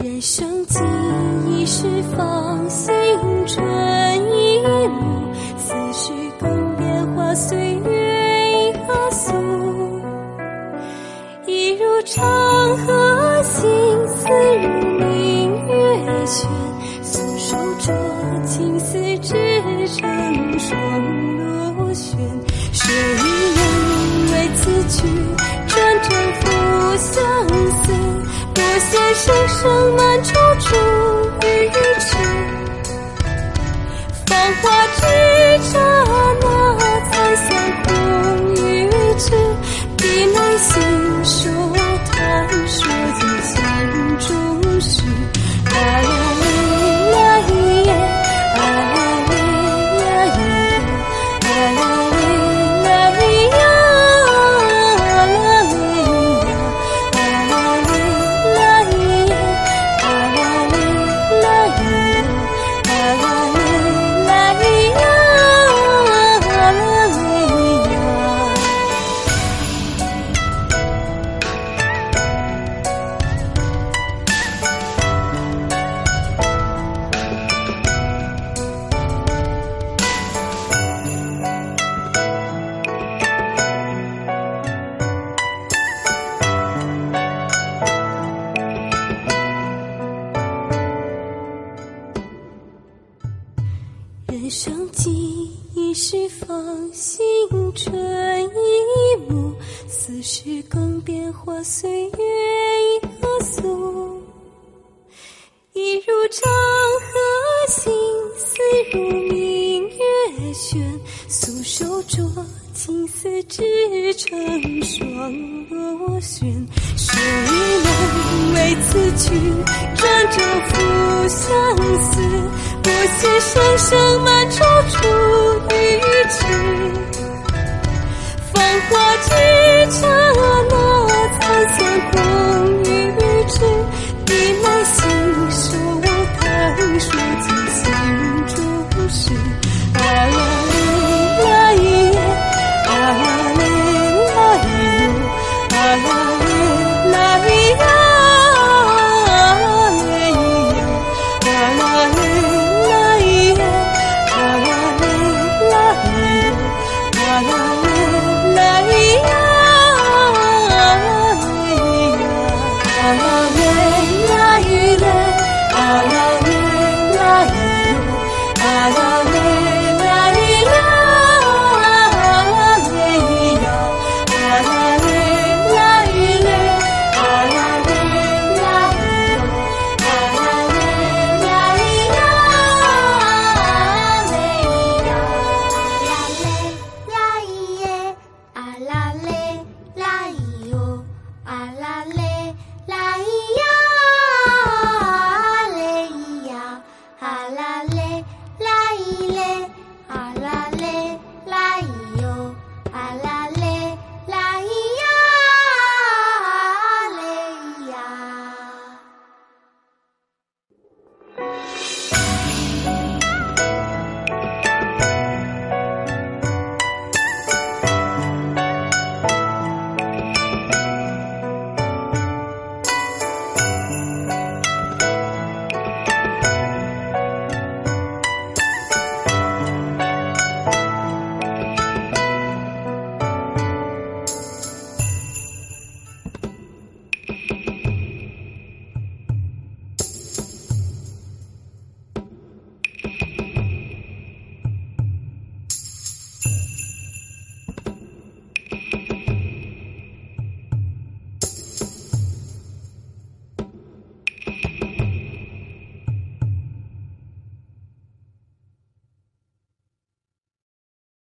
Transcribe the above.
人生记忆是芳心春一幕，思绪更变化，岁月已何速？一如长河行，似如明月悬，素手镯青丝织成双螺旋。声声慢处处雨迟。芳华之刹那，残香空余枝，低眉信手弹说尽心中事。人生记忆是放心春一幕，似时更变化，岁月已何速？一如长河行，似如明月悬，素手镯青丝织成双螺旋。谁能为此去，转？不谢声声满处处雨迟。芳华之刹 a la ley.